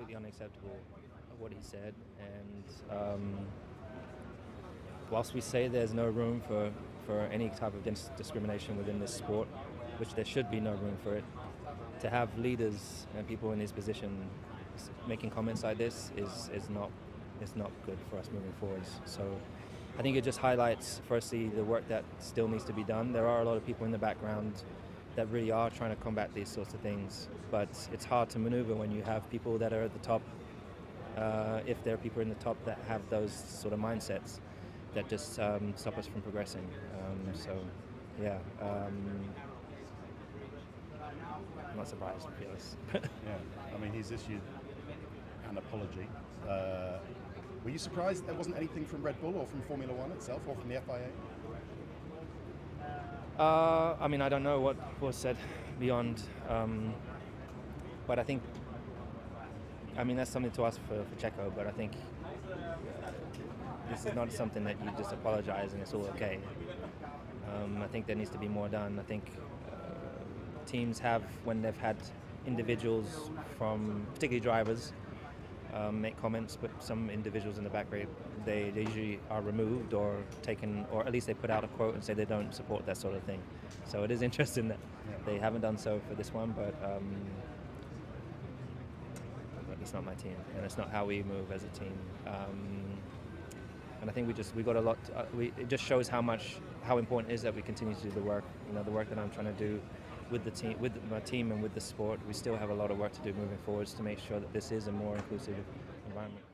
completely unacceptable what he said. And um, whilst we say there's no room for, for any type of dis- discrimination within this sport, which there should be no room for it, to have leaders and people in his position making comments like this is, is not is not good for us moving forwards. So I think it just highlights, firstly, the work that still needs to be done. There are a lot of people in the background that really are trying to combat these sorts of things, but it's hard to maneuver when you have people that are at the top. Uh, if there are people in the top that have those sort of mindsets that just um, stop us from progressing. Um, so, yeah. Um, I'm not surprised, to be honest. yeah, I mean, he's issued an apology. Uh, were you surprised there wasn't anything from Red Bull or from Formula One itself or from the FIA? Uh, I mean, I don't know what was said beyond, um, but I think, I mean, that's something to ask for, for Checo, but I think this is not something that you just apologize and it's all okay. Um, I think there needs to be more done. I think uh, teams have, when they've had individuals from, particularly drivers, um, make comments, but some individuals in the back group, they, they, usually are removed or taken, or at least they put out a quote and say they don't support that sort of thing. So it is interesting that they haven't done so for this one, but, um, it's not my team, and it's not how we move as a team. Um, and I think we just we got a lot. Uh, we, it just shows how much how important it is that we continue to do the work. You know, the work that I'm trying to do with the team, with my team, and with the sport, we still have a lot of work to do moving forwards to make sure that this is a more inclusive environment.